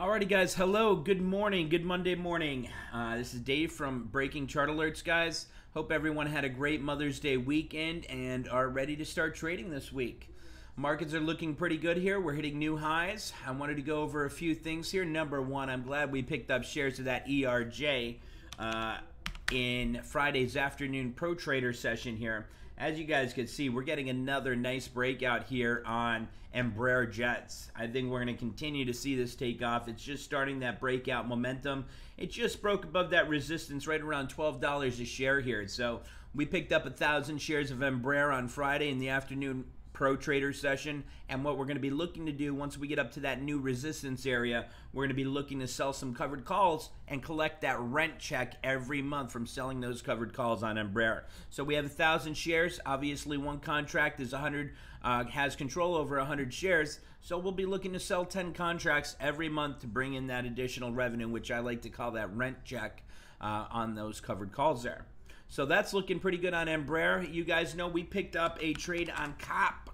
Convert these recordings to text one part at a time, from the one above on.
Alrighty, guys. Hello. Good morning. Good Monday morning. Uh, this is Dave from Breaking Chart Alerts, guys. Hope everyone had a great Mother's Day weekend and are ready to start trading this week. Markets are looking pretty good here. We're hitting new highs. I wanted to go over a few things here. Number one, I'm glad we picked up shares of that ERJ uh, in Friday's afternoon pro trader session here. As you guys can see, we're getting another nice breakout here on Embraer Jets. I think we're going to continue to see this take off. It's just starting that breakout momentum. It just broke above that resistance right around $12 a share here. So we picked up a thousand shares of Embraer on Friday in the afternoon pro trader session and what we're going to be looking to do once we get up to that new resistance area we're going to be looking to sell some covered calls and collect that rent check every month from selling those covered calls on Embraer. So we have a thousand shares. Obviously, one contract is 100 uh, has control over 100 shares. So we'll be looking to sell 10 contracts every month to bring in that additional revenue, which I like to call that rent check uh, on those covered calls there. So that's looking pretty good on Embraer. You guys know we picked up a trade on COP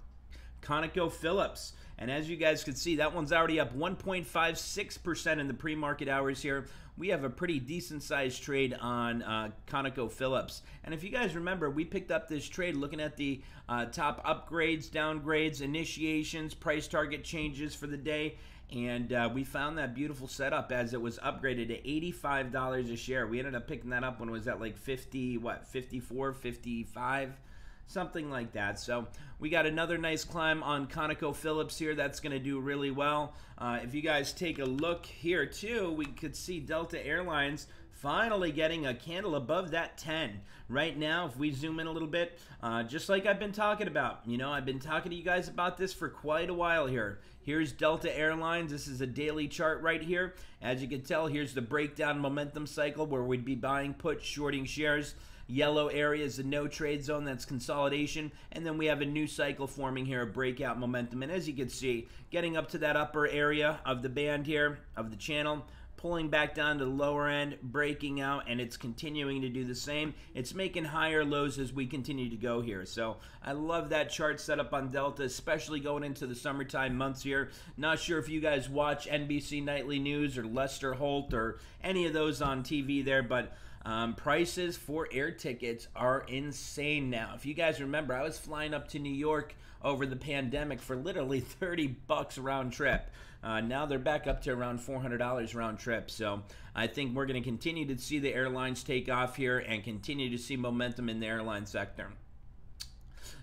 ConocoPhillips. And as you guys can see, that one's already up 1.56% in the pre-market hours here. We have a pretty decent sized trade on uh, ConocoPhillips. And if you guys remember, we picked up this trade looking at the uh, top upgrades, downgrades, initiations, price target changes for the day. And uh, we found that beautiful setup as it was upgraded to $85 a share. We ended up picking that up when it was at like 50, what, 54, 55 something like that. So we got another nice climb on ConocoPhillips here. That's going to do really well. Uh, if you guys take a look here too, we could see Delta Airlines finally getting a candle above that 10 right now if we zoom in a little bit uh, just like i've been talking about you know i've been talking to you guys about this for quite a while here here's delta airlines this is a daily chart right here as you can tell here's the breakdown momentum cycle where we'd be buying put shorting shares Yellow area is the no trade zone, that's consolidation. And then we have a new cycle forming here, a breakout momentum. And as you can see, getting up to that upper area of the band here, of the channel, pulling back down to the lower end, breaking out, and it's continuing to do the same. It's making higher lows as we continue to go here. So I love that chart setup on Delta, especially going into the summertime months here. Not sure if you guys watch NBC Nightly News or Lester Holt or any of those on TV there, but um, prices for air tickets are insane now. If you guys remember, I was flying up to New York over the pandemic for literally 30 bucks round trip. Uh, now they're back up to around $400 round trip. So I think we're going to continue to see the airlines take off here and continue to see momentum in the airline sector.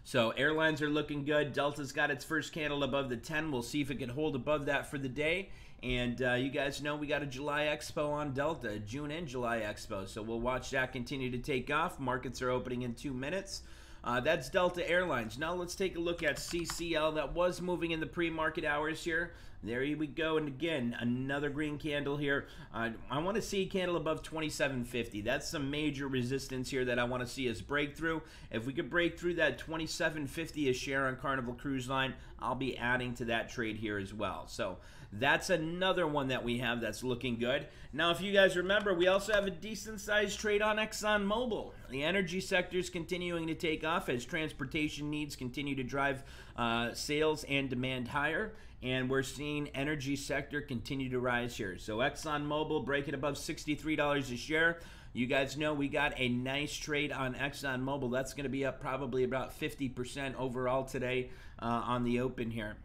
So airlines are looking good. Delta's got its first candle above the 10. We'll see if it can hold above that for the day. And uh, you guys know we got a July Expo on Delta, June and July Expo. So we'll watch that continue to take off. Markets are opening in two minutes. Uh, that's Delta Airlines. Now let's take a look at CCL that was moving in the pre-market hours here. There we go. And again, another green candle here. Uh, I want to see a candle above 2750. That's some major resistance here that I want to see us break through. If we could break through that 2750 a share on Carnival Cruise Line, I'll be adding to that trade here as well. So that's another one that we have that's looking good. Now, if you guys remember, we also have a decent sized trade on ExxonMobil. The energy sector is continuing to take off as transportation needs continue to drive uh, sales and demand higher and we're seeing energy sector continue to rise here. So ExxonMobil breaking above $63 a share. You guys know we got a nice trade on ExxonMobil. That's going to be up probably about 50% overall today uh, on the open here.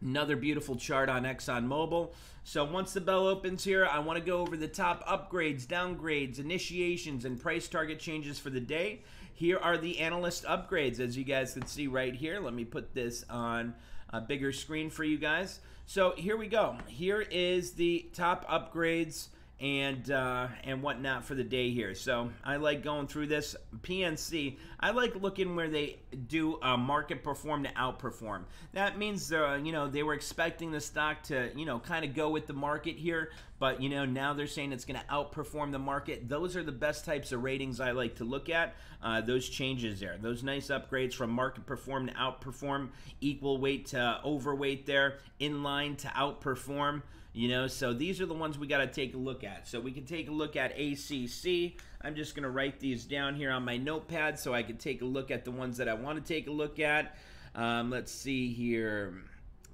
Another beautiful chart on ExxonMobil. So once the bell opens here, I want to go over the top upgrades, downgrades, initiations, and price target changes for the day. Here are the analyst upgrades, as you guys can see right here. Let me put this on a bigger screen for you guys. So here we go. Here is the top upgrades and uh, and whatnot for the day here. So I like going through this PNC. I like looking where they do a market perform to outperform. That means uh, you know they were expecting the stock to you know kind of go with the market here, but you know now they're saying it's going to outperform the market. Those are the best types of ratings I like to look at. Uh, those changes there, those nice upgrades from market perform to outperform, equal weight to overweight there, in line to outperform. You know, so these are the ones we got to take a look at. So we can take a look at ACC. I'm just going to write these down here on my notepad so I can take a look at the ones that I want to take a look at. Um, let's see here.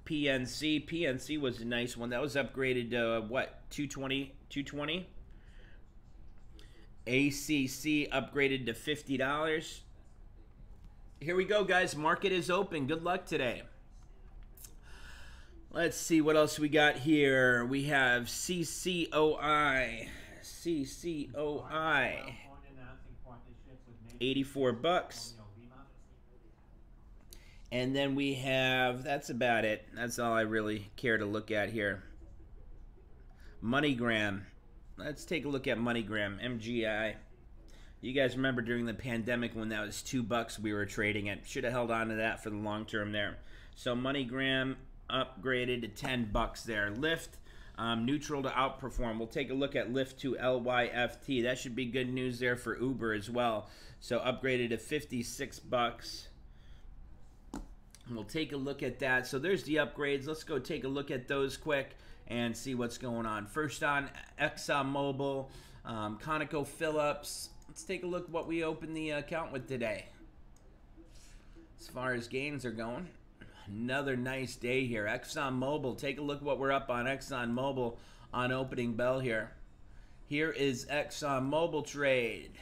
PNC. PNC was a nice one. That was upgraded to uh, what? 220 220. ACC upgraded to $50. Here we go, guys. Market is open. Good luck today. Let's see what else we got here. We have CCOI. CCOI. 84 bucks. And then we have, that's about it. That's all I really care to look at here. MoneyGram. Let's take a look at MoneyGram, MGI. You guys remember during the pandemic when that was two bucks we were trading it. Should have held on to that for the long term there. So MoneyGram upgraded to 10 bucks there. Lyft, um, neutral to outperform. We'll take a look at Lyft to LYFT. That should be good news there for Uber as well. So upgraded to 56 bucks. We'll take a look at that. So there's the upgrades. Let's go take a look at those quick and see what's going on. First on ExxonMobil, um, ConocoPhillips. Let's take a look what we opened the account with today. As far as gains are going, another nice day here. ExxonMobil, take a look what we're up on ExxonMobil on opening bell here. Here is ExxonMobil trade.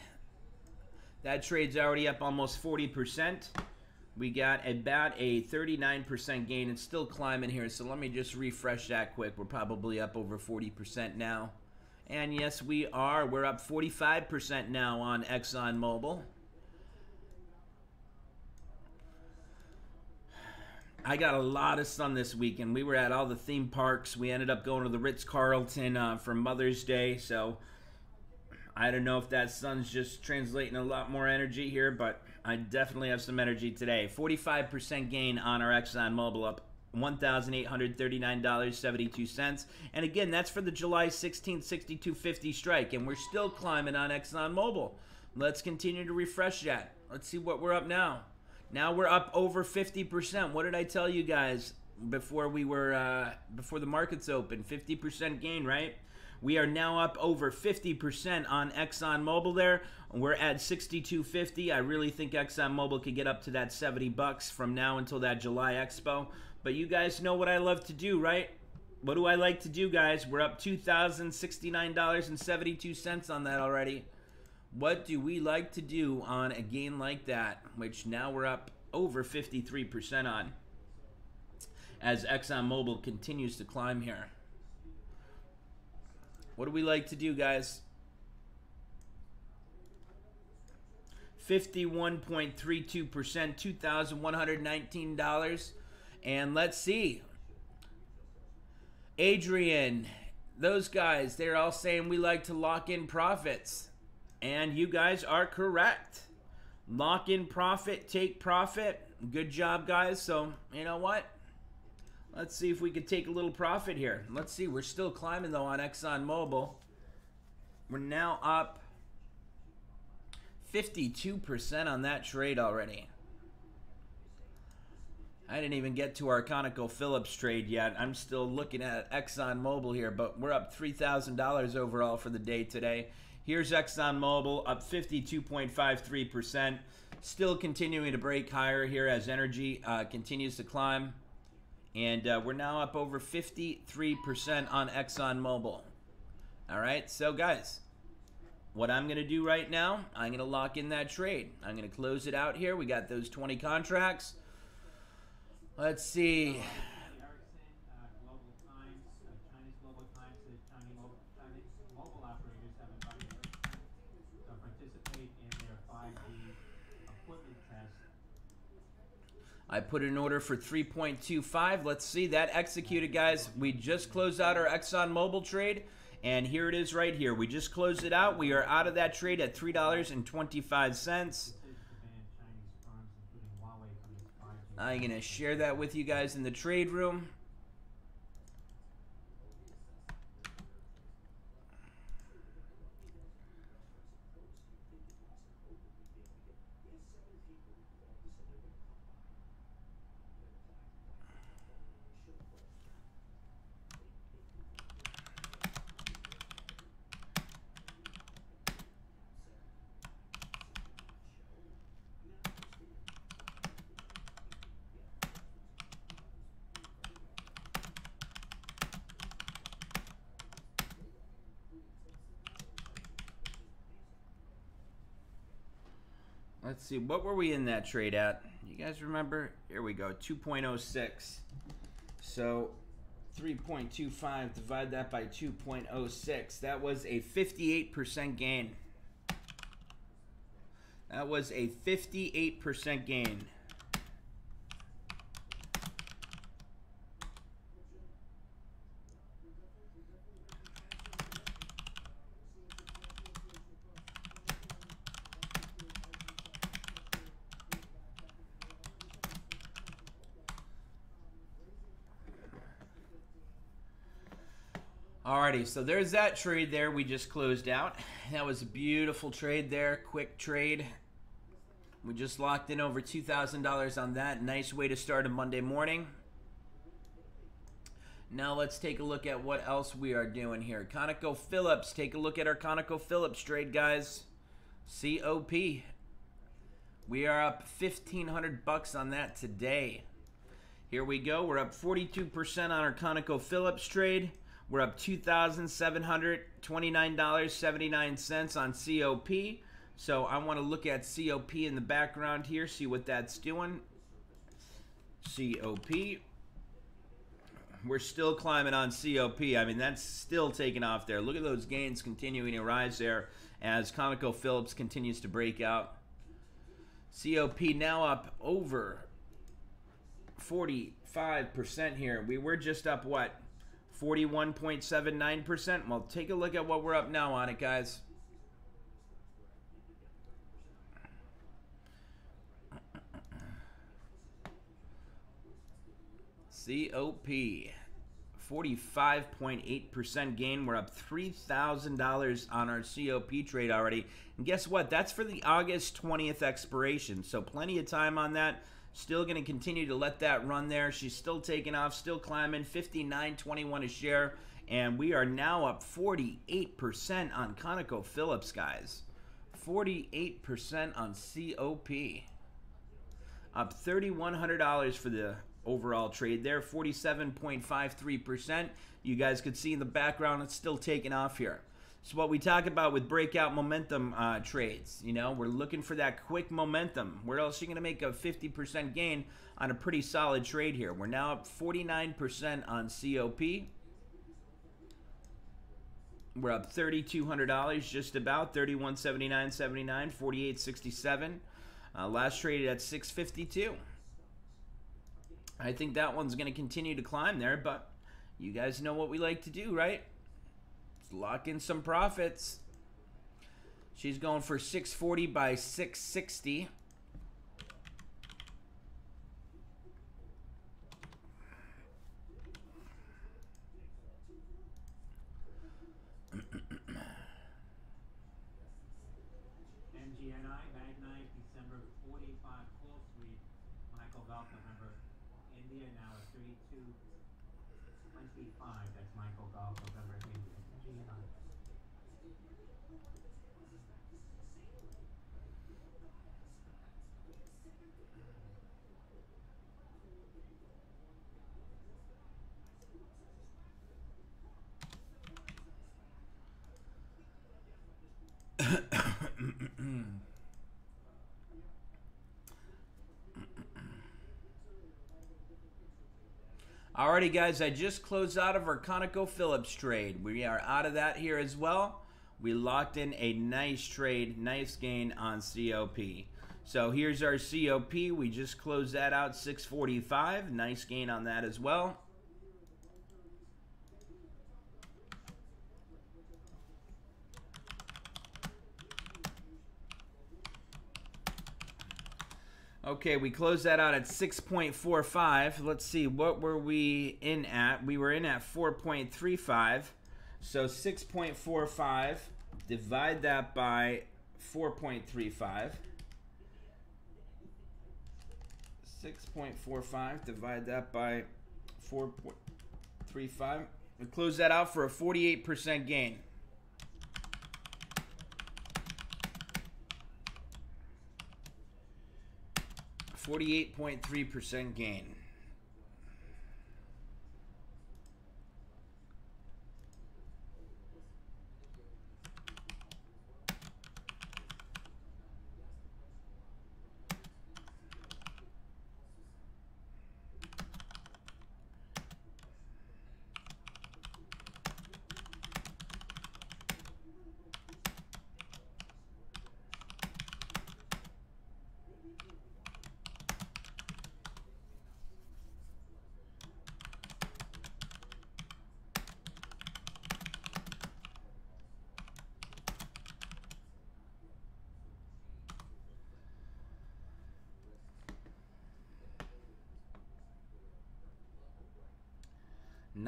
That trade's already up almost 40%. We got about a 39% gain. It's still climbing here, so let me just refresh that quick. We're probably up over 40% now. And yes, we are. We're up 45% now on ExxonMobil. I got a lot of sun this weekend. We were at all the theme parks. We ended up going to the Ritz Carlton uh, for Mother's Day. So I don't know if that sun's just translating a lot more energy here, but I definitely have some energy today. 45% gain on our Exxon ExxonMobil up $1,839.72. And again, that's for the July 16th 6250 strike. And we're still climbing on Exxon ExxonMobil. Let's continue to refresh that. Let's see what we're up now. Now we're up over 50%. What did I tell you guys before we were uh, before the markets open? 50% gain, right? We are now up over 50% on ExxonMobil there. We're at 62.50. I really think ExxonMobil could get up to that 70 bucks from now until that July Expo. But you guys know what I love to do, right? What do I like to do, guys? We're up $2,069.72 on that already. What do we like to do on a gain like that, which now we're up over 53% on as ExxonMobil continues to climb here? What do we like to do, guys? 51.32%, $2,119. And let's see. Adrian, those guys, they're all saying we like to lock in profits. And you guys are correct. Lock in profit, take profit. Good job, guys. So, you know what? Let's see if we could take a little profit here. Let's see. We're still climbing, though, on ExxonMobil. We're now up 52% on that trade already. I didn't even get to our ConocoPhillips trade yet. I'm still looking at ExxonMobil here, but we're up $3,000 overall for the day today. Here's ExxonMobil up 52.53%. Still continuing to break higher here as energy uh, continues to climb. And uh, we're now up over 53% on ExxonMobil. All right, so guys, what I'm going to do right now, I'm going to lock in that trade. I'm going to close it out here. We got those 20 contracts. Let's see. I put an order for 3.25. Let's see that executed, guys. We just closed out our Exxon ExxonMobil trade, and here it is right here. We just closed it out. We are out of that trade at $3.25. I'm going to share that with you guys in the trade room. See, what were we in that trade at? You guys remember? Here we go, 2.06. So 3.25, divide that by 2.06. That was a 58% gain. That was a 58% gain. Alrighty, so there's that trade there we just closed out. That was a beautiful trade there, quick trade. We just locked in over $2,000 on that. Nice way to start a Monday morning. Now let's take a look at what else we are doing here. ConocoPhillips. Take a look at our ConocoPhillips trade, guys. COP. We are up 1500 bucks on that today. Here we go. We're up 42% on our ConocoPhillips trade. We're up $2,729.79 on COP. So I want to look at COP in the background here, see what that's doing. COP. We're still climbing on COP. I mean, that's still taking off there. Look at those gains continuing to rise there as ConocoPhillips continues to break out. COP now up over 45% here. We were just up, what, 41.79%. Well, take a look at what we're up now on it, guys. COP. 45.8% gain. We're up $3,000 on our COP trade already. And guess what? That's for the August 20th expiration. So plenty of time on that. Still going to continue to let that run there. She's still taking off, still climbing, 59.21 a share. And we are now up 48% on ConocoPhillips, guys. 48% on COP. Up $3,100 for the overall trade there, 47.53%. You guys could see in the background, it's still taking off here. So what we talk about with breakout momentum uh, trades. You know, we're looking for that quick momentum. Where else are you going to make a 50% gain on a pretty solid trade here? We're now up 49% on COP. We're up $3,200 just about, 31.79.79, 48.67. Uh, last traded at 652. I think that one's going to continue to climb there, but you guys know what we like to do, right? Lock in some profits. She's going for 640 by 660. Alrighty, guys, I just closed out of our ConocoPhillips trade. We are out of that here as well. We locked in a nice trade, nice gain on COP. So here's our COP. We just closed that out 645. Nice gain on that as well. Okay, we closed that out at 6.45. Let's see, what were we in at? We were in at 4.35. So 6.45, divide that by 4.35. 6.45, divide that by 4.35. We close that out for a 48% gain. 48.3% gain.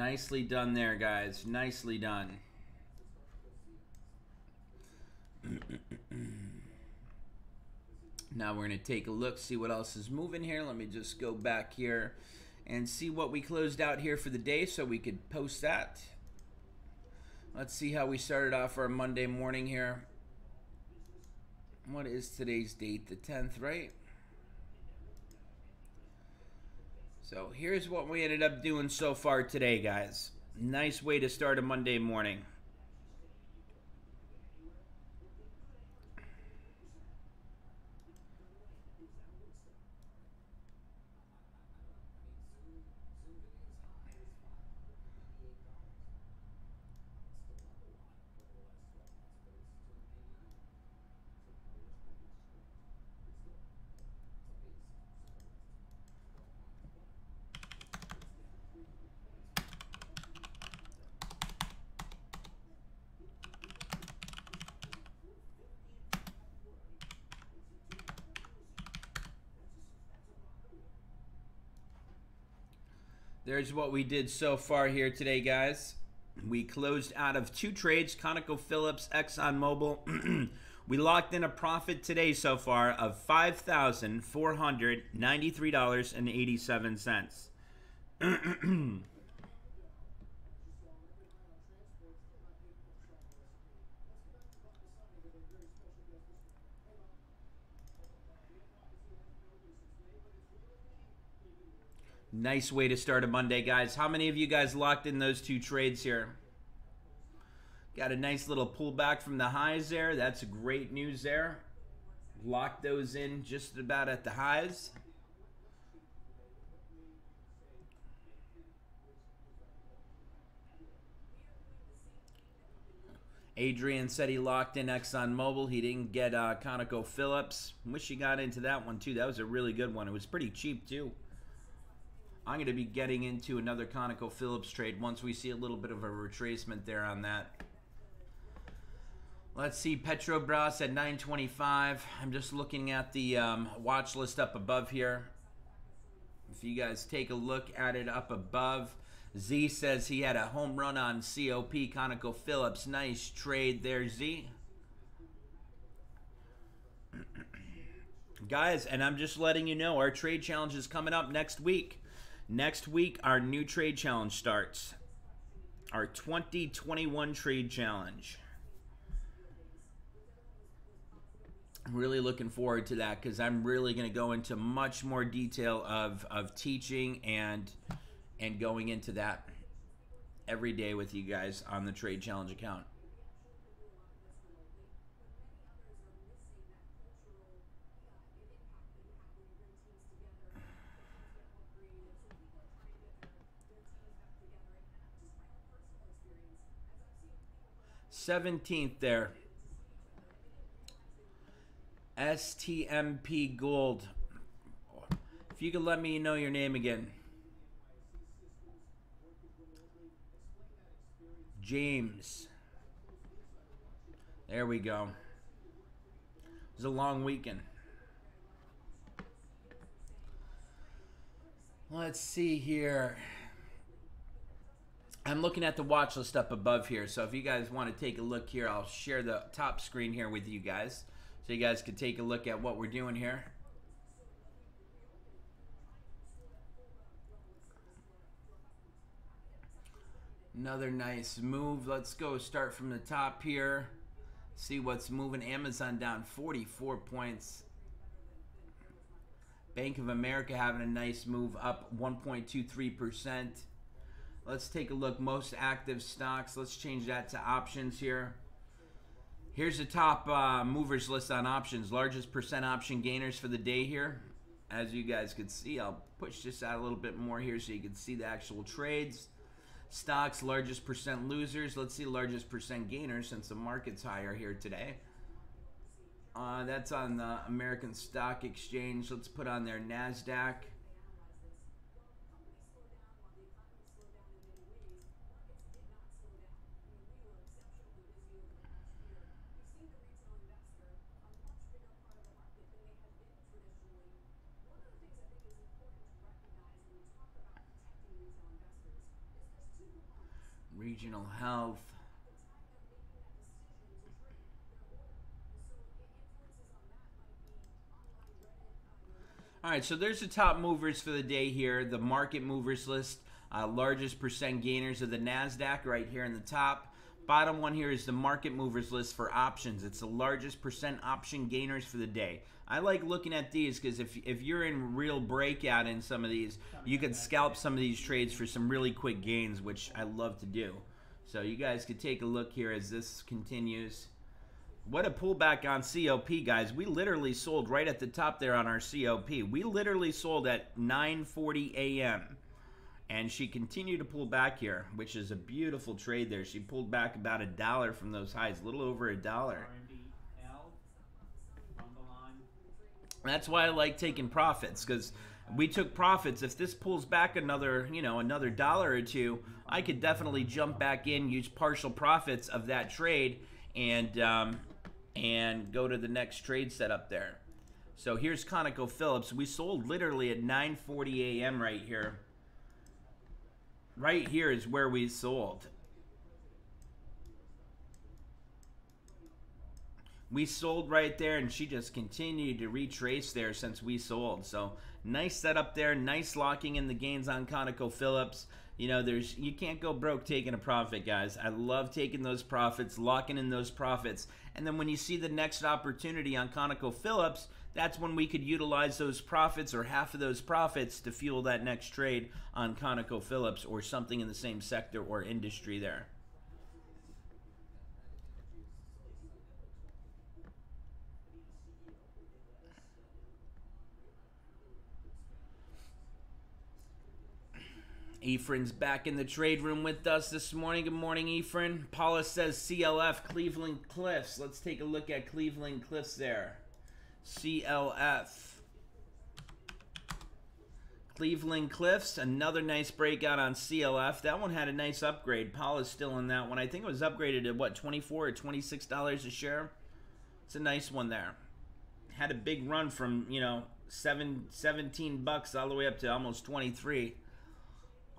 Nicely done there, guys. Nicely done. now we're going to take a look, see what else is moving here. Let me just go back here and see what we closed out here for the day so we could post that. Let's see how we started off our Monday morning here. What is today's date? The 10th, right? So here's what we ended up doing so far today, guys. Nice way to start a Monday morning. There's what we did so far here today, guys. We closed out of two trades, ConocoPhillips, ExxonMobil. we locked in a profit today so far of $5,493.87. Nice way to start a Monday, guys. How many of you guys locked in those two trades here? Got a nice little pullback from the highs there. That's great news there. Locked those in just about at the highs. Adrian said he locked in ExxonMobil. He didn't get uh, ConocoPhillips. Wish he got into that one too. That was a really good one. It was pretty cheap too. I'm going to be getting into another ConocoPhillips trade once we see a little bit of a retracement there on that. Let's see, Petrobras at 925. I'm just looking at the um, watch list up above here. If you guys take a look at it up above, Z says he had a home run on COP ConocoPhillips. Nice trade there, Z. Guys, and I'm just letting you know our trade challenge is coming up next week. Next week, our new trade challenge starts. Our 2021 trade challenge. I'm really looking forward to that because I'm really going to go into much more detail of, of teaching and and going into that every day with you guys on the trade challenge account. 17th there. STMP Gold. If you could let me know your name again. James. There we go. It was a long weekend. Let's see here. I'm looking at the watch list up above here. So if you guys want to take a look here, I'll share the top screen here with you guys. So you guys can take a look at what we're doing here. Another nice move. Let's go start from the top here. See what's moving. Amazon down 44 points. Bank of America having a nice move up 1.23%. Let's take a look. Most active stocks. Let's change that to options here. Here's the top uh, movers list on options. Largest percent option gainers for the day here. As you guys can see, I'll push this out a little bit more here so you can see the actual trades. Stocks, largest percent losers. Let's see largest percent gainers since the market's higher here today. Uh, that's on the American Stock Exchange. Let's put on their NASDAQ. Regional Health. All right, so there's the top movers for the day here. The market movers list, uh, largest percent gainers of the NASDAQ right here in the top. Bottom one here is the market movers list for options. It's the largest percent option gainers for the day. I like looking at these because if, if you're in real breakout in some of these, you can scalp some of these trades for some really quick gains, which I love to do. So you guys could take a look here as this continues. What a pullback on COP, guys. We literally sold right at the top there on our COP. We literally sold at 9.40 a.m. And she continued to pull back here, which is a beautiful trade there. She pulled back about a dollar from those highs, a little over a dollar. That's why I like taking profits, because we took profits. If this pulls back another, you know, another dollar or two, I could definitely jump back in, use partial profits of that trade, and um, and go to the next trade setup there. So here's ConocoPhillips. We sold literally at 9:40 a.m. right here. Right here is where we sold. We sold right there, and she just continued to retrace there since we sold. So nice setup there, nice locking in the gains on ConocoPhillips. You know, there's you can't go broke taking a profit, guys. I love taking those profits, locking in those profits, and then when you see the next opportunity on ConocoPhillips, that's when we could utilize those profits or half of those profits to fuel that next trade on ConocoPhillips or something in the same sector or industry there. Ephraim's back in the trade room with us this morning. Good morning, Ephraim. Paula says CLF, Cleveland Cliffs. Let's take a look at Cleveland Cliffs there. CLF. Cleveland Cliffs, another nice breakout on CLF. That one had a nice upgrade. Paula's still in that one. I think it was upgraded to what, 24 or $26 a share? It's a nice one there. Had a big run from, you know, seven, 17 bucks all the way up to almost 23.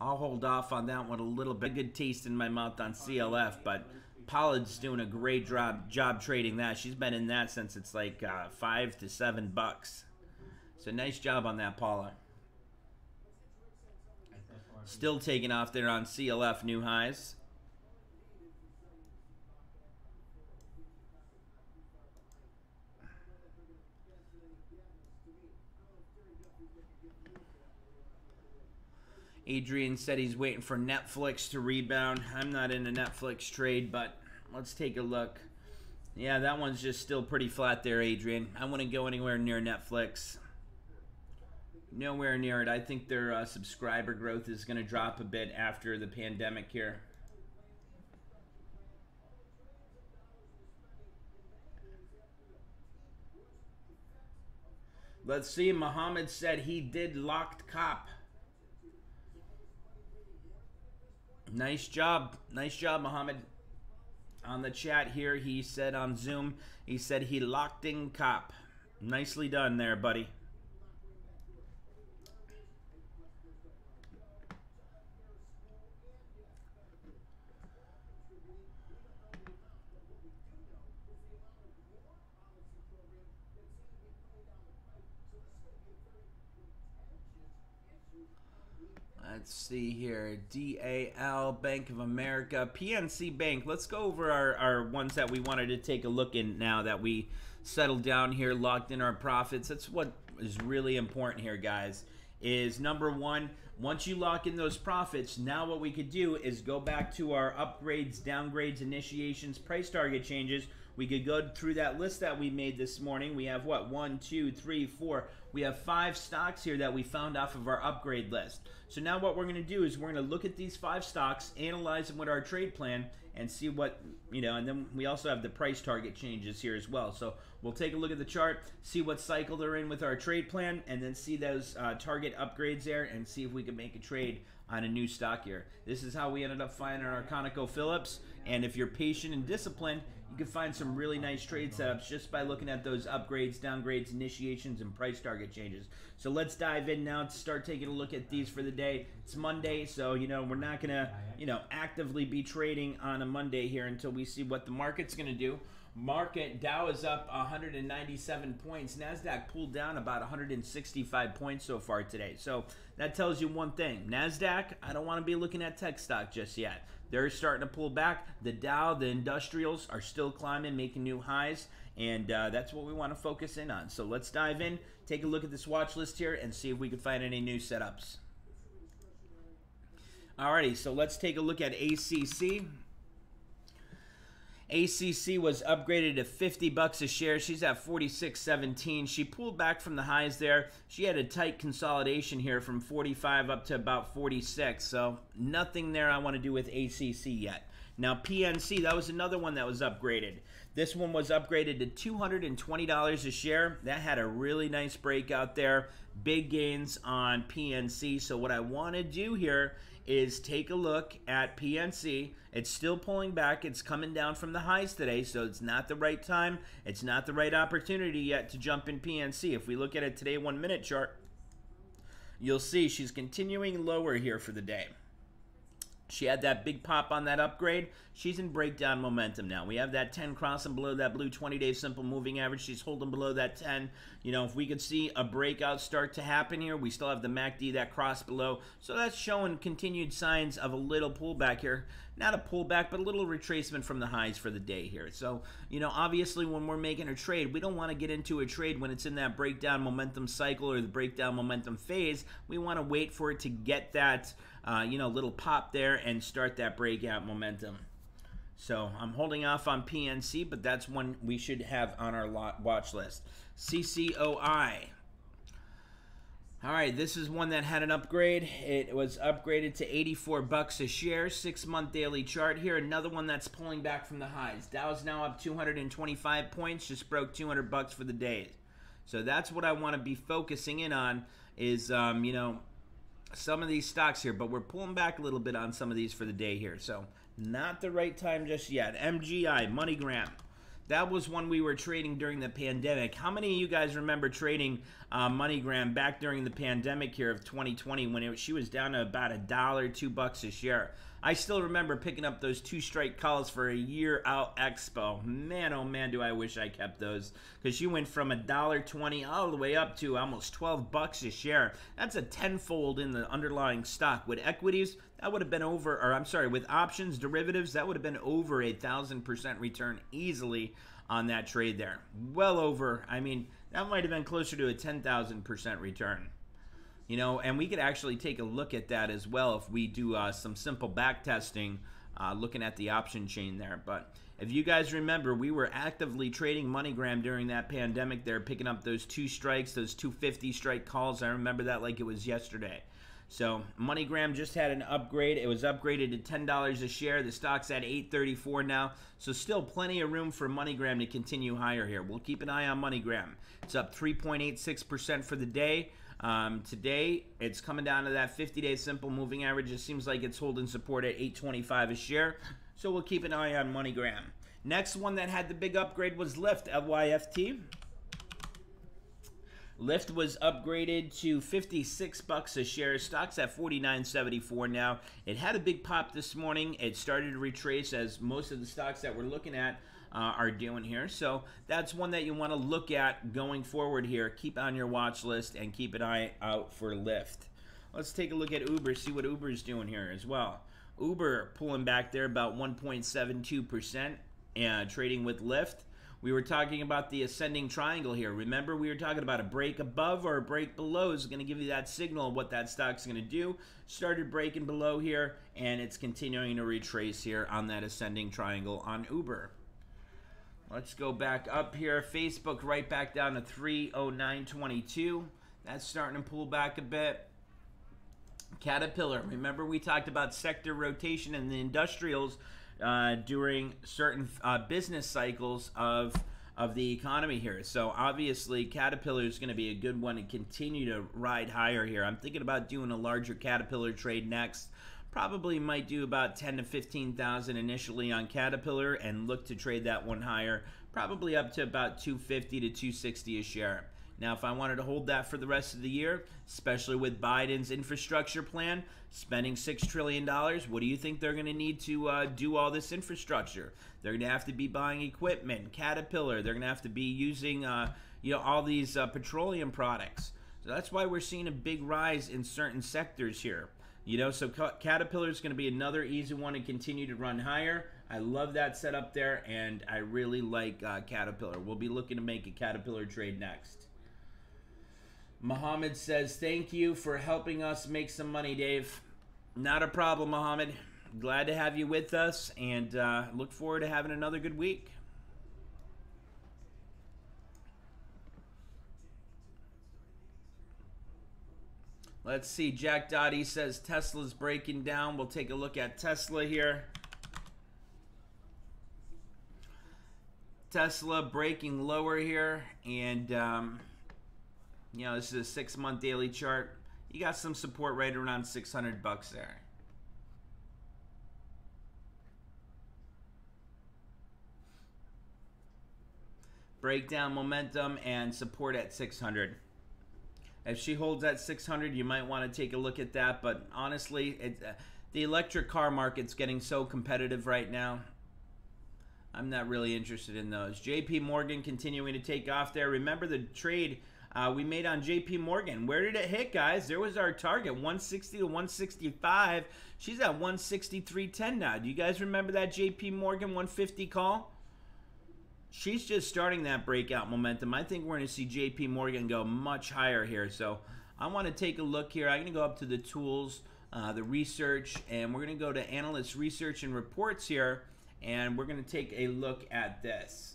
I'll hold off on that one a little bit. Good taste in my mouth on CLF, but Paula's doing a great job job trading that. She's been in that since it's like uh, five to seven bucks. So nice job on that, Paula. Still taking off there on CLF new highs. Adrian said he's waiting for Netflix to rebound. I'm not in a Netflix trade, but let's take a look. Yeah, that one's just still pretty flat there, Adrian. I wouldn't go anywhere near Netflix. Nowhere near it. I think their uh, subscriber growth is going to drop a bit after the pandemic here. Let's see. Muhammad said he did locked cop. Nice job. Nice job, Mohammed. On the chat here, he said on Zoom, he said he locked in cop. Nicely done there, buddy. Let's see here. DAL, Bank of America, PNC Bank. Let's go over our, our ones that we wanted to take a look in now that we settled down here, locked in our profits. That's what is really important here, guys. Is number one, once you lock in those profits, now what we could do is go back to our upgrades, downgrades, initiations, price target changes. We could go through that list that we made this morning. We have what? One, two, three, four. We have five stocks here that we found off of our upgrade list. So now what we're going to do is we're going to look at these five stocks, analyze them with our trade plan, and see what, you know, and then we also have the price target changes here as well. So we'll take a look at the chart, see what cycle they're in with our trade plan, and then see those uh, target upgrades there and see if we can make a trade on a new stock here. This is how we ended up finding our ConocoPhillips. And if you're patient and disciplined, you can find some really nice trade setups just by looking at those upgrades, downgrades, initiations, and price target changes. So let's dive in now to start taking a look at these for the day. It's Monday, so you know we're not gonna you know actively be trading on a Monday here until we see what the market's gonna do. Market Dow is up 197 points. Nasdaq pulled down about 165 points so far today. So that tells you one thing. Nasdaq, I don't want to be looking at tech stock just yet. They're starting to pull back. The Dow, the industrials are still climbing, making new highs, and uh, that's what we want to focus in on. So let's dive in, take a look at this watch list here, and see if we can find any new setups. Alrighty, so let's take a look at ACC. ACC was upgraded to 50 bucks a share. She's at 46.17. She pulled back from the highs there. She had a tight consolidation here from 45 up to about 46. So nothing there I want to do with ACC yet. Now PNC, that was another one that was upgraded. This one was upgraded to $220 a share. That had a really nice breakout there. Big gains on PNC. So what I want to do here is take a look at PNC. It's still pulling back. It's coming down from the highs today, so it's not the right time. It's not the right opportunity yet to jump in PNC. If we look at it today, one minute chart, you'll see she's continuing lower here for the day. She had that big pop on that upgrade. She's in breakdown momentum now. We have that 10 crossing below that blue 20-day simple moving average. She's holding below that 10. You know, if we could see a breakout start to happen here, we still have the MACD that cross below. So that's showing continued signs of a little pullback here. Not a pullback, but a little retracement from the highs for the day here. So, you know, obviously when we're making a trade, we don't want to get into a trade when it's in that breakdown momentum cycle or the breakdown momentum phase. We want to wait for it to get that, uh, you know, little pop there and start that breakout momentum. So I'm holding off on PNC, but that's one we should have on our watch list. CCOI. All right, this is one that had an upgrade. It was upgraded to 84 bucks a share, six month daily chart here. Another one that's pulling back from the highs. Dow's now up 225 points, just broke 200 bucks for the day. So that's what I want to be focusing in on is, um, you know, some of these stocks here, but we're pulling back a little bit on some of these for the day here. So not the right time just yet. MGI, MoneyGram. That was one we were trading during the pandemic. How many of you guys remember trading uh, MoneyGram back during the pandemic here of 2020 when it, she was down to about a dollar, two bucks a share? I still remember picking up those two strike calls for a year out expo. Man, oh man, do I wish I kept those because she went from a dollar twenty all the way up to almost 12 bucks a share. That's a tenfold in the underlying stock. With equities, that would have been over, or I'm sorry, with options, derivatives, that would have been over a thousand percent return easily on that trade there. Well over, I mean, that might have been closer to a 10,000% return. You know, and we could actually take a look at that as well if we do uh, some simple back testing, uh, looking at the option chain there. But if you guys remember, we were actively trading MoneyGram during that pandemic there, picking up those two strikes, those 250 strike calls. I remember that like it was yesterday. So MoneyGram just had an upgrade. It was upgraded to ten dollars a share. The stock's at eight thirty four now. So still plenty of room for MoneyGram to continue higher here. We'll keep an eye on MoneyGram. It's up three point eight six percent for the day. Um, today, it's coming down to that 50-day simple moving average. It seems like it's holding support at 825 a share. So we'll keep an eye on MoneyGram. Next one that had the big upgrade was Lyft, LYFT. Lyft was upgraded to 56 bucks a share. Stock's at 49.74 now. It had a big pop this morning. It started to retrace as most of the stocks that we're looking at uh, are doing here. So that's one that you want to look at going forward here. Keep on your watch list and keep an eye out for Lyft. Let's take a look at Uber, see what Uber's doing here as well. Uber pulling back there about 1.72%, uh, trading with Lyft. We were talking about the ascending triangle here. Remember, we were talking about a break above or a break below is going to give you that signal of what that stock's going to do. Started breaking below here, and it's continuing to retrace here on that ascending triangle on Uber. Let's go back up here. Facebook right back down to 309.22. That's starting to pull back a bit. Caterpillar. Remember we talked about sector rotation and the industrials uh, during certain uh, business cycles of of the economy here. So obviously, Caterpillar is going to be a good one to continue to ride higher here. I'm thinking about doing a larger Caterpillar trade next. Probably might do about 10 to 15,000 initially on Caterpillar and look to trade that one higher, probably up to about 250 to 260 a share. Now, if I wanted to hold that for the rest of the year, especially with Biden's infrastructure plan, spending $6 trillion, what do you think they're going to need to uh, do all this infrastructure? They're going to have to be buying equipment, Caterpillar. They're going to have to be using, uh, you know, all these uh, petroleum products. So that's why we're seeing a big rise in certain sectors here. You know, so Caterpillar is going to be another easy one to continue to run higher. I love that setup there, and I really like uh, Caterpillar. We'll be looking to make a Caterpillar trade next. Muhammad says, Thank you for helping us make some money, Dave. Not a problem, Muhammad. Glad to have you with us and uh, look forward to having another good week. Let's see. Jack Dottie says Tesla's breaking down. We'll take a look at Tesla here. Tesla breaking lower here. And um, you know, this is a six month daily chart. You got some support right around 600 bucks there. Breakdown momentum and support at 600. If she holds at 600, you might want to take a look at that. But honestly, it, uh, the electric car market's getting so competitive right now. I'm not really interested in those. JP Morgan continuing to take off there. Remember the trade uh, we made on JP Morgan. Where did it hit, guys? There was our target, 160 to 165. She's at 163.10 now. Do you guys remember that JP Morgan 150 call? She's just starting that breakout momentum. I think we're going to see JP Morgan go much higher here. So I want to take a look here. I'm going to go up to the tools, uh, the research, and we're going to go to analyst research and reports here. And we're going to take a look at this.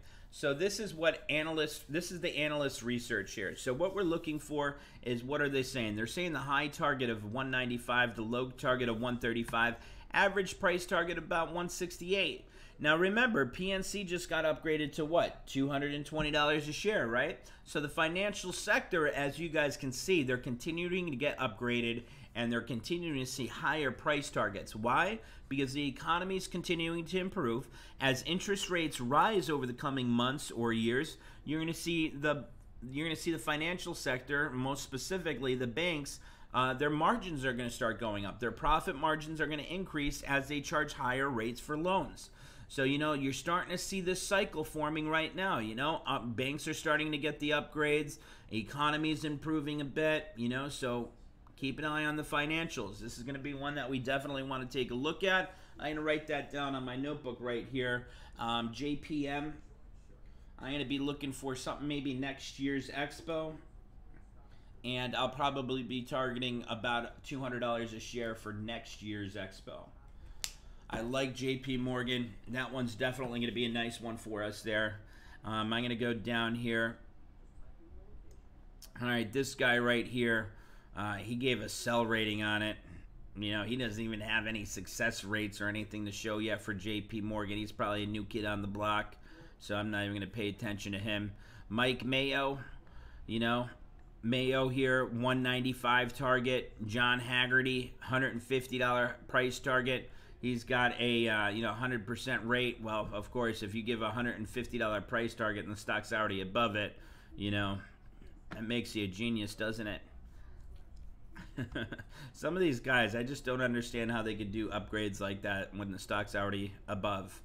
So this is what analysts, this is the analyst research here. So what we're looking for is what are they saying? They're saying the high target of 195, the low target of 135, average price target about 168. Now remember, PNC just got upgraded to what? $220 a share, right? So the financial sector, as you guys can see, they're continuing to get upgraded and they're continuing to see higher price targets. Why? Because the economy is continuing to improve. As interest rates rise over the coming months or years, you're going to see the you're going to see the financial sector, most specifically the banks, uh, their margins are going to start going up. Their profit margins are going to increase as they charge higher rates for loans. So, you know, you're starting to see this cycle forming right now. You know, uh, banks are starting to get the upgrades, economy is improving a bit, you know, so keep an eye on the financials. This is going to be one that we definitely want to take a look at. I'm going to write that down on my notebook right here. Um, JPM. I'm going to be looking for something maybe next year's expo. And I'll probably be targeting about $200 a share for next year's expo. I like JP Morgan. That one's definitely going to be a nice one for us there. Um, I'm going to go down here. All right, this guy right here. Uh, he gave a sell rating on it. You know, he doesn't even have any success rates or anything to show yet for JP Morgan. He's probably a new kid on the block, so I'm not even going to pay attention to him. Mike Mayo, you know, Mayo here, 195 target. John Haggerty, $150 price target. He's got a uh, you know 100% rate. Well, of course, if you give a $150 price target and the stock's already above it, you know, that makes you a genius, doesn't it? Some of these guys, I just don't understand how they could do upgrades like that when the stock's already above.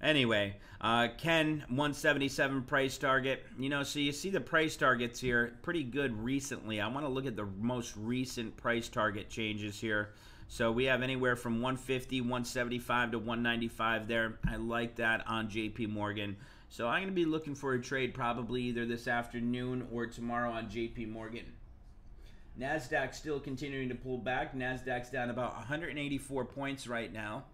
Anyway, uh, Ken 177 price target. You know, so you see the price targets here pretty good recently. I want to look at the most recent price target changes here. So we have anywhere from 150, 175 to 195 there. I like that on JP Morgan. So I'm going to be looking for a trade probably either this afternoon or tomorrow on JP Morgan. NASDAQ still continuing to pull back. NASDAQ's down about 184 points right now.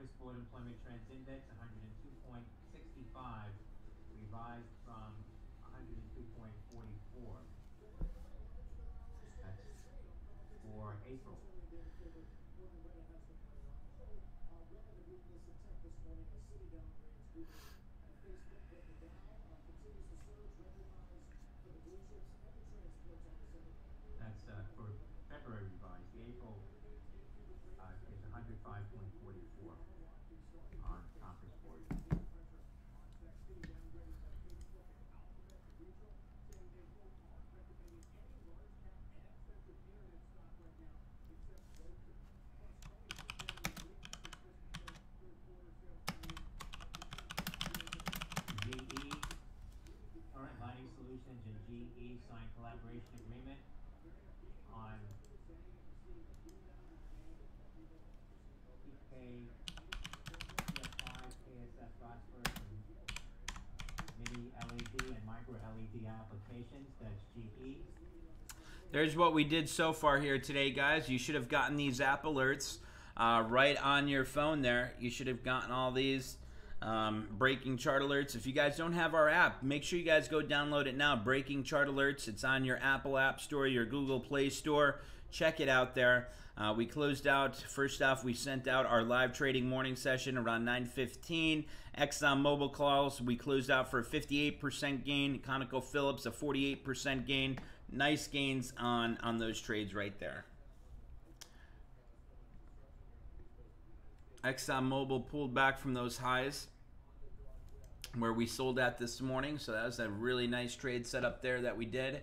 Export Employment Trends Index, hundred and two point sixty-five, revised from hundred and two point forty-four. That's for April. That's, uh, for February revised, the April, uh, is hundred five point forty-four on conference board. GE, Current Lighting Solutions and GE signed collaboration agreement on PK, PS5, KSF and mini LED and micro LED applications, that's. GE. There's what we did so far here today, guys. You should have gotten these app alerts uh, right on your phone there. You should have gotten all these um, breaking chart alerts. If you guys don't have our app, make sure you guys go download it now. Breaking chart alerts. It's on your Apple App Store, your Google Play Store. Check it out there. Uh, we closed out. First off, we sent out our live trading morning session around 9:15. Exxon Mobil calls. We closed out for a 58% gain. ConocoPhillips a 48% gain. Nice gains on on those trades right there. ExxonMobil pulled back from those highs where we sold at this morning. So that was a really nice trade setup there that we did.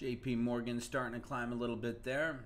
JP Morgan starting to climb a little bit there.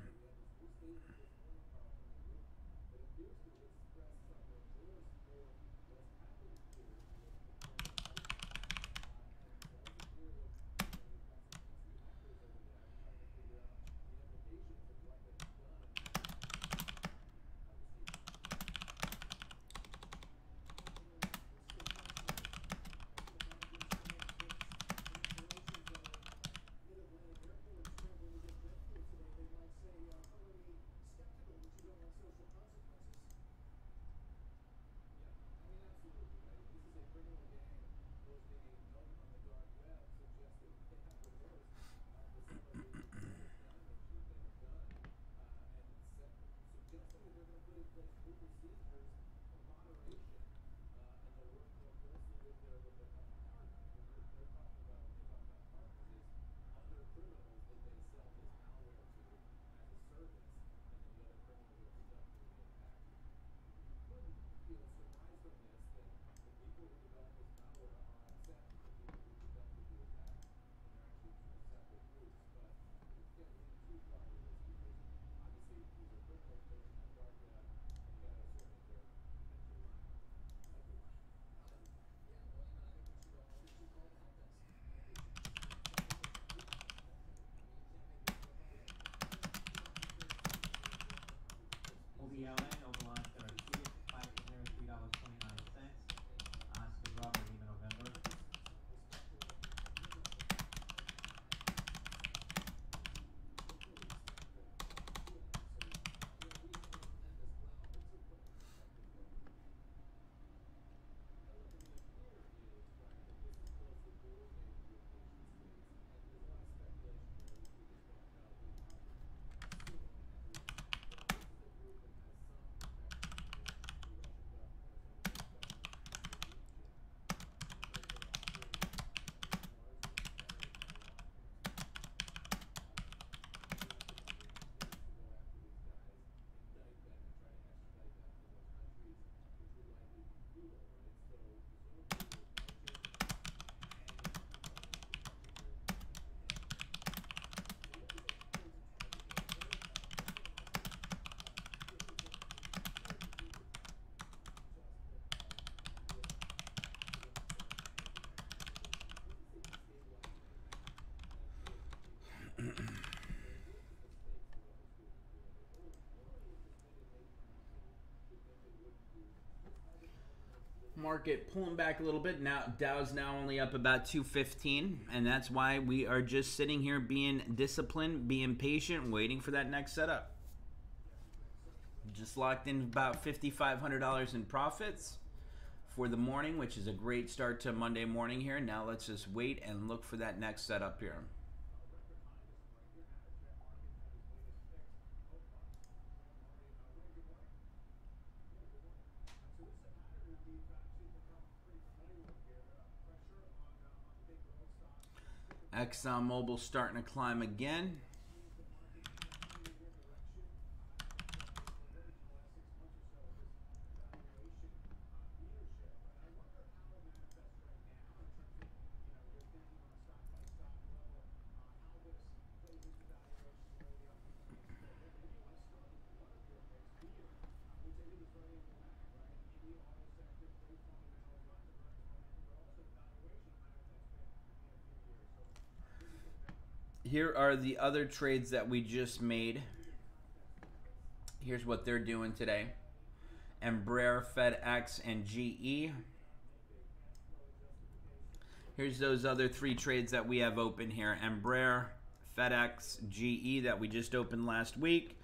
Market pulling back a little bit. Now Dow's now only up about 215, and that's why we are just sitting here being disciplined, being patient, waiting for that next setup. Just locked in about $5,500 in profits for the morning, which is a great start to Monday morning here. Now let's just wait and look for that next setup here. ExxonMobil uh, starting to climb again. Here are the other trades that we just made. Here's what they're doing today. Embraer, FedEx, and GE. Here's those other three trades that we have open here. Embraer, FedEx, GE that we just opened last week.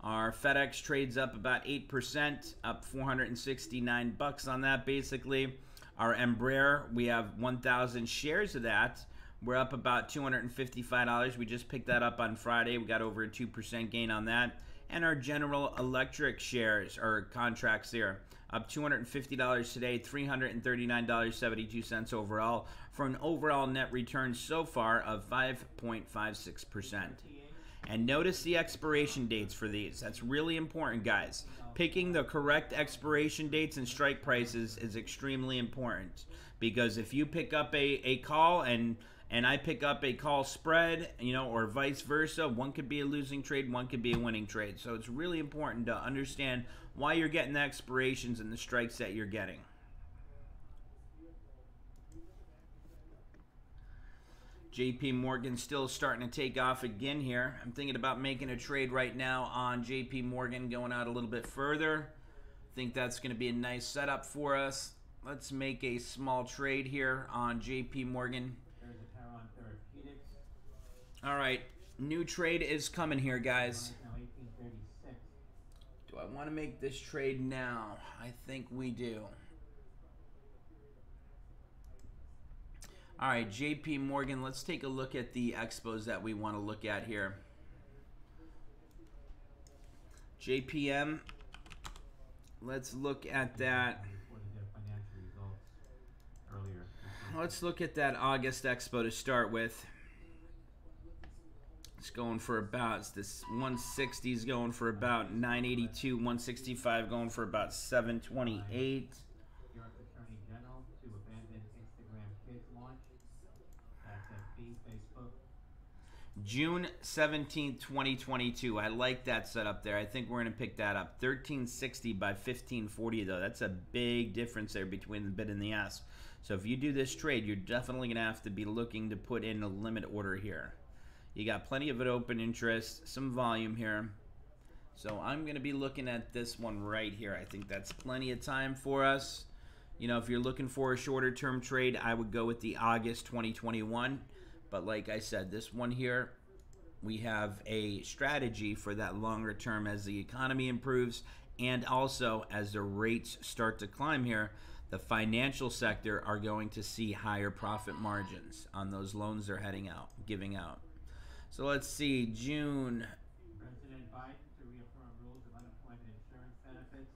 Our FedEx trades up about 8%, up 469 bucks on that basically. Our Embraer, we have 1,000 shares of that we're up about $255. We just picked that up on Friday. We got over a 2% gain on that. And our General Electric shares or contracts there up $250 today, $339.72 overall for an overall net return so far of 5.56%. And notice the expiration dates for these. That's really important, guys. Picking the correct expiration dates and strike prices is extremely important because if you pick up a, a call and and I pick up a call spread, you know, or vice versa, one could be a losing trade, one could be a winning trade. So it's really important to understand why you're getting the expirations and the strikes that you're getting. JP Morgan still starting to take off again here. I'm thinking about making a trade right now on JP Morgan going out a little bit further. I think that's going to be a nice setup for us. Let's make a small trade here on JP Morgan. All right, new trade is coming here, guys. Do I want to make this trade now? I think we do. All right, JP Morgan, let's take a look at the expos that we want to look at here. JPM, let's look at that. Let's look at that August expo to start with. It's going for about this 160 is going for about 982, 165 going for about 728. June 17th, 2022. I like that setup there. I think we're going to pick that up. 1360 by 1540, though. That's a big difference there between the bid and the ask. So if you do this trade, you're definitely going to have to be looking to put in a limit order here. You got plenty of it open interest, some volume here. So I'm going to be looking at this one right here. I think that's plenty of time for us. You know, if you're looking for a shorter term trade, I would go with the August 2021. But like I said, this one here, we have a strategy for that longer term as the economy improves and also as the rates start to climb here the financial sector are going to see higher profit margins on those loans they're heading out, giving out. So let's see, June. President Biden to reaffirm rules of unemployment insurance benefits.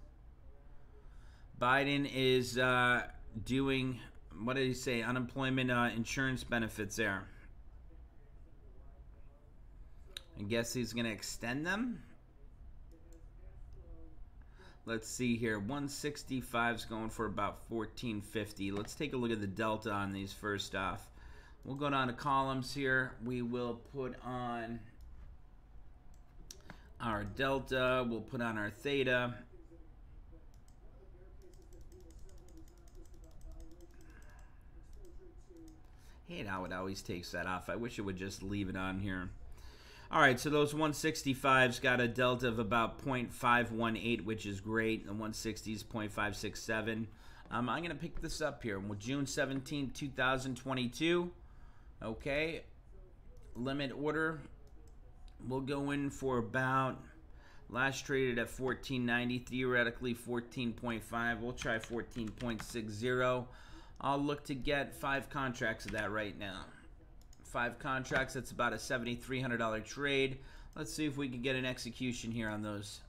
Biden is uh, doing, what did he say, unemployment uh, insurance benefits there. I guess he's going to extend them. Let's see here. 165 is going for about 1450. Let's take a look at the delta on these first off. We'll go down to columns here. We will put on our delta. We'll put on our theta. hate how it always takes that off. I wish it would just leave it on here. All right, so those 165s got a delta of about 0.518, which is great. The 160s 0.567. Um, I'm going to pick this up here. Well, June 17, 2022. Okay. Limit order. We'll go in for about last traded at 14.90, theoretically 14.5. We'll try 14.60. I'll look to get five contracts of that right now. Five contracts, that's about a $7,300 trade. Let's see if we can get an execution here on those.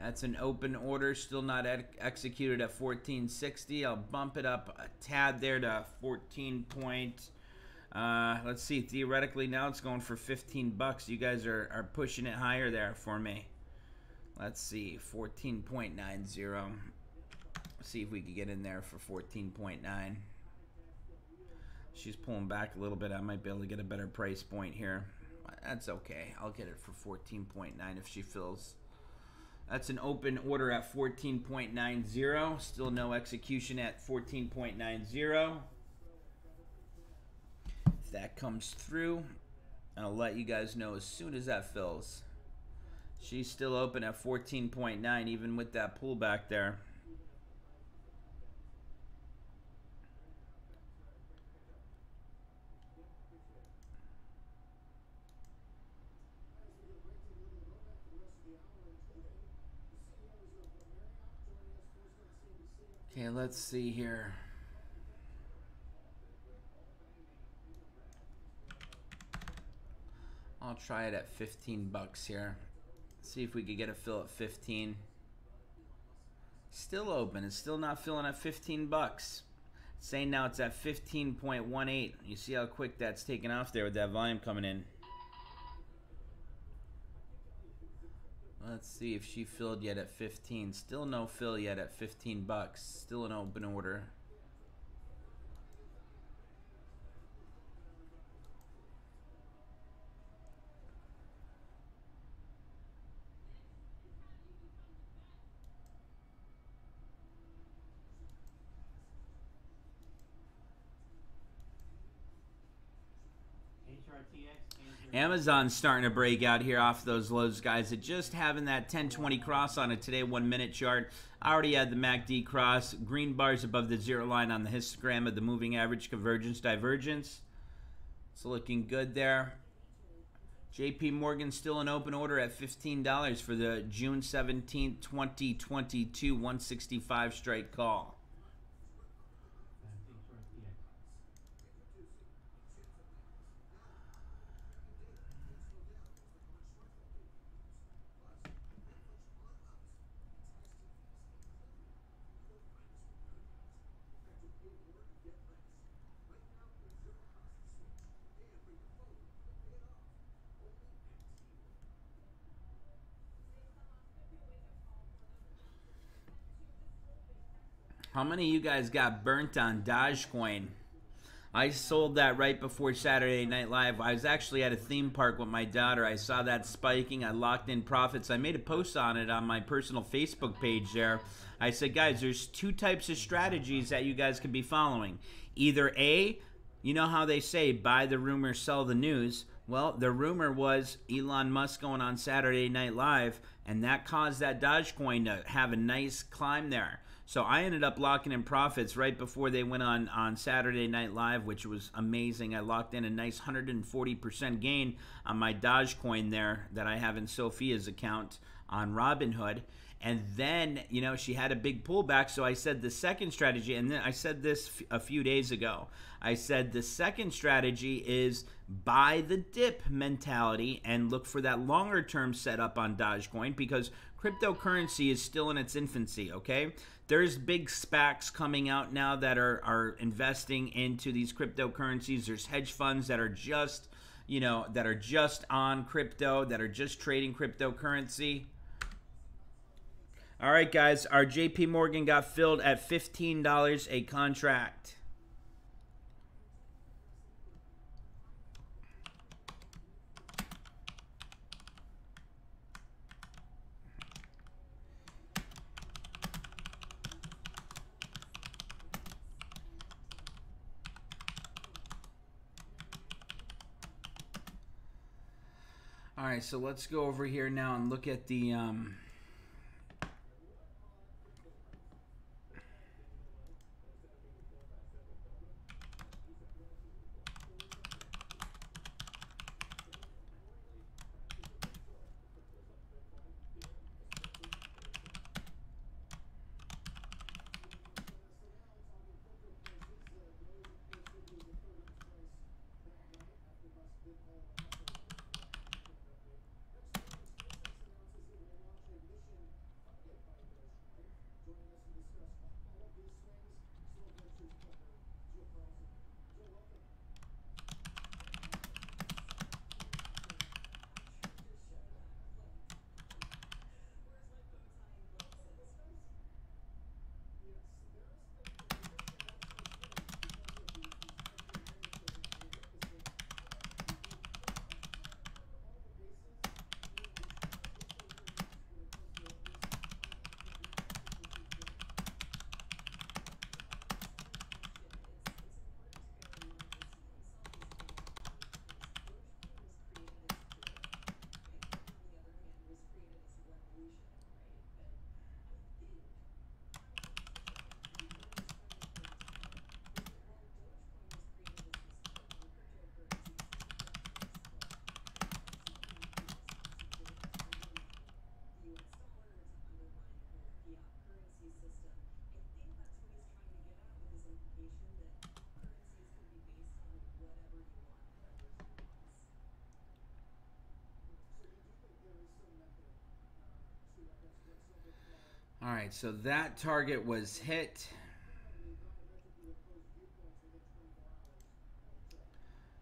That's an open order, still not executed at 1460. I'll bump it up a tad there to 14 point. Uh, let's see. Theoretically, now it's going for 15 bucks. You guys are, are pushing it higher there for me. Let's see. 14.90. See if we can get in there for 14.9. She's pulling back a little bit. I might be able to get a better price point here. That's okay. I'll get it for 14.9 if she fills. That's an open order at 14.90. Still no execution at 14.90. That comes through, I'll let you guys know as soon as that fills. She's still open at 14.9 even with that pullback there. Okay, let's see here. I'll try it at 15 bucks here. See if we could get a fill at 15. Still open. It's still not filling at 15 bucks. Saying now it's at 15.18. You see how quick that's taken off there with that volume coming in. Let's see if she filled yet at 15. Still no fill yet at 15 bucks. Still an open order. Amazon's starting to break out here off those lows, guys. It just having that 1020 cross on it today, one minute chart. I already had the MACD cross. Green bars above the zero line on the histogram of the moving average convergence divergence. It's looking good there. JP Morgan still in open order at $15 for the June 17, 2022 165 straight call. How many of you guys got burnt on Dogecoin? I sold that right before Saturday Night Live. I was actually at a theme park with my daughter. I saw that spiking. I locked in profits. I made a post on it on my personal Facebook page there. I said, guys, there's two types of strategies that you guys could be following. Either A, you know how they say, buy the rumor, sell the news. Well, the rumor was Elon Musk going on Saturday Night Live, and that caused that Dogecoin to have a nice climb there. So I ended up locking in profits right before they went on on Saturday Night Live, which was amazing. I locked in a nice 140% gain on my Dogecoin there that I have in Sophia's account on Robinhood. And then, you know, she had a big pullback. So I said the second strategy, and then I said this a few days ago. I said the second strategy is buy the dip mentality and look for that longer term setup on Dogecoin because cryptocurrency is still in its infancy, okay? There's big SPACs coming out now that are, are investing into these cryptocurrencies. There's hedge funds that are just, you know, that are just on crypto, that are just trading cryptocurrency. All right, guys, our JP Morgan got filled at $15 a contract. All right, so let's go over here now and look at the um, right, so that target was hit.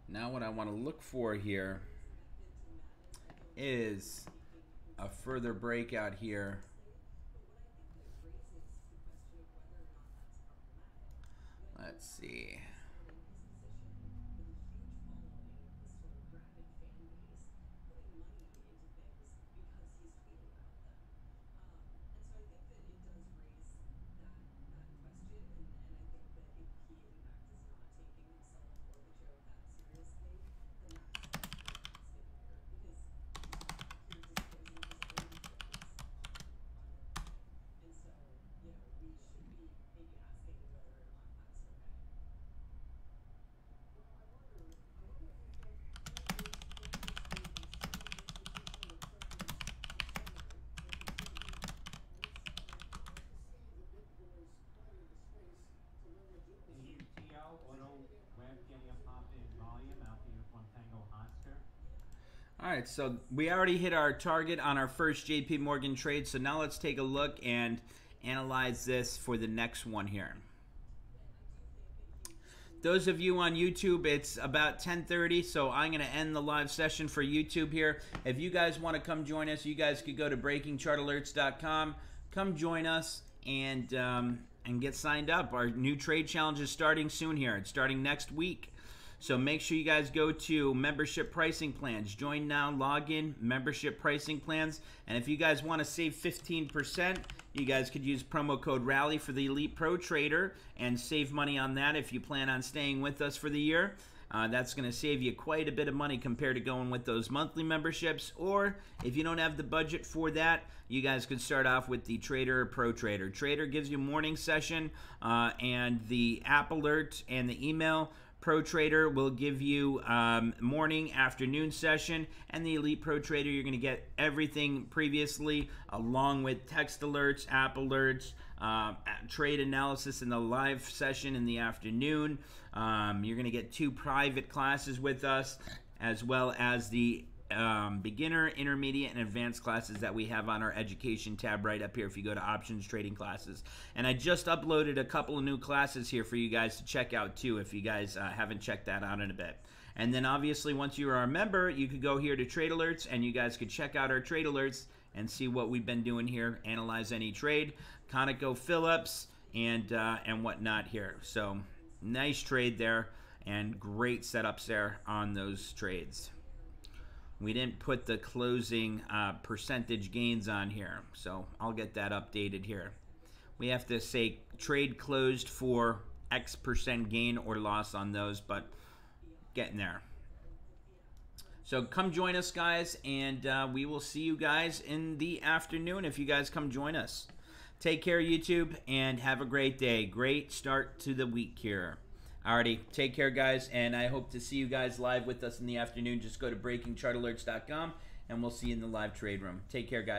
Now what I want to look for here is a further breakout here. Let's see. AUTO, auto web getting a pop in volume out here from Tango Oscar. All right, so we already hit our target on our first JP Morgan trade. So now let's take a look and analyze this for the next one here. Those of you on YouTube, it's about 10:30, so I'm going to end the live session for YouTube here. If you guys want to come join us, you guys could go to breakingchartalerts.com, come join us, and um, and get signed up. Our new trade challenge is starting soon here. It's starting next week. So make sure you guys go to membership pricing plans. Join now, log in, membership pricing plans. And if you guys want to save 15%, you guys could use promo code RALLY for the Elite Pro Trader and save money on that if you plan on staying with us for the year. Uh, that's going to save you quite a bit of money compared to going with those monthly memberships. Or if you don't have the budget for that, you guys could start off with the Trader Pro Trader. Trader gives you morning session uh, and the app alert and the email. Pro Trader will give you um, morning, afternoon session, and the Elite Pro Trader, you're going to get everything previously, along with text alerts, app alerts, uh, trade analysis in the live session in the afternoon. Um, you're going to get two private classes with us, as well as the um, beginner, intermediate, and advanced classes that we have on our education tab right up here if you go to options trading classes. And I just uploaded a couple of new classes here for you guys to check out too if you guys uh, haven't checked that out in a bit. And then obviously once you are a member, you could go here to trade alerts and you guys could check out our trade alerts and see what we've been doing here, analyze any trade, Conoco Phillips, and uh, and whatnot here. So nice trade there and great setups there on those trades. We didn't put the closing uh, percentage gains on here, so I'll get that updated here. We have to say trade closed for X percent gain or loss on those, but getting there. So come join us, guys, and uh, we will see you guys in the afternoon if you guys come join us. Take care, YouTube, and have a great day. Great start to the week here. Alrighty, take care, guys, and I hope to see you guys live with us in the afternoon. Just go to breakingchartalerts.com, and we'll see you in the live trade room. Take care, guys.